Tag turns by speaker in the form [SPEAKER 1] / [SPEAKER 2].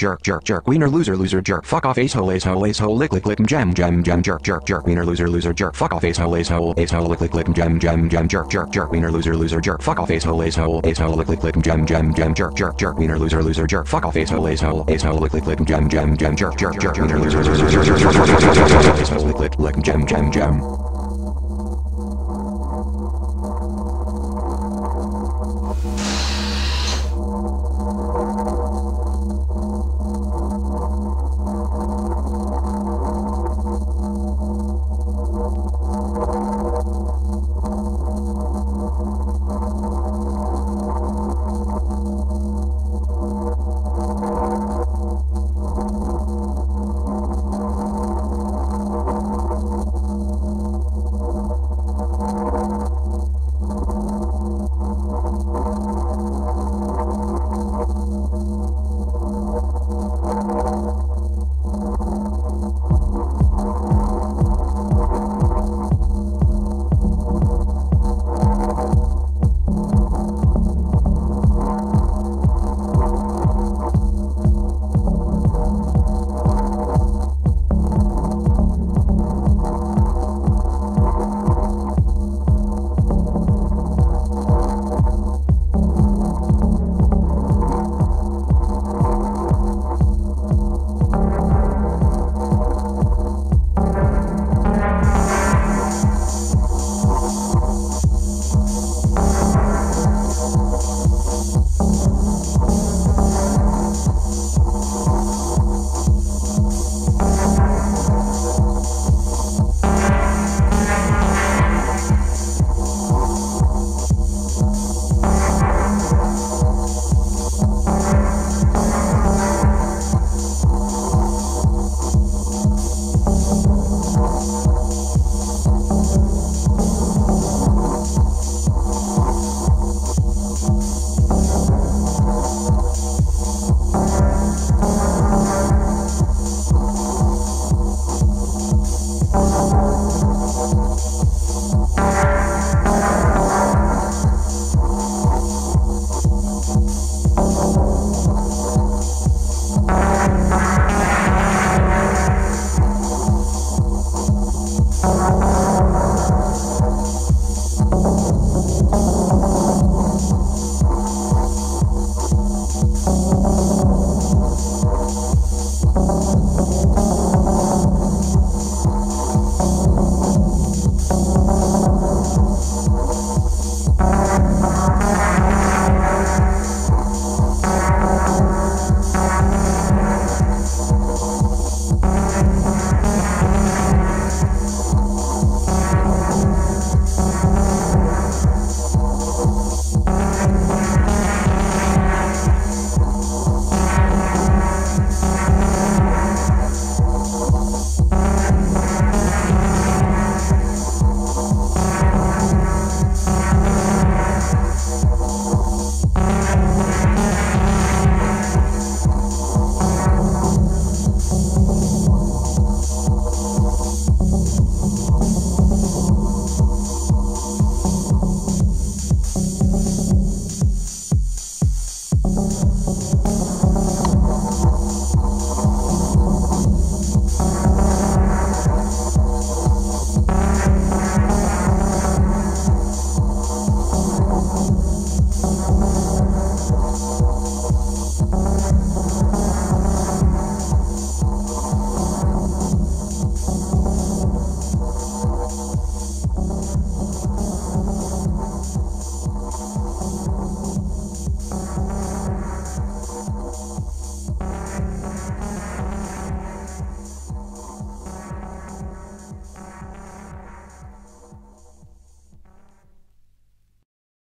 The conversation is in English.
[SPEAKER 1] jerk jerk jerk wiener loser loser jerk fuck off ace hole ace hole ace hole lick lick lick jam jam jam jerk jerk jerk wiener loser loser jerk fuck off ace hole ace hole ace hole lick lick lick jam jam jam jerk jerk jerk wiener loser loser jerk fuck off ace hole ace hole ace hole lick lick lick jam jam jam jerk jerk jerk wiener loser loser jerk fuck off ace hole ace hole ace hole lick lick lick jam jam jam jerk jerk jerk wiener loser loser jerk jerk jerk jerk ace hole lick lick lick jam jam jam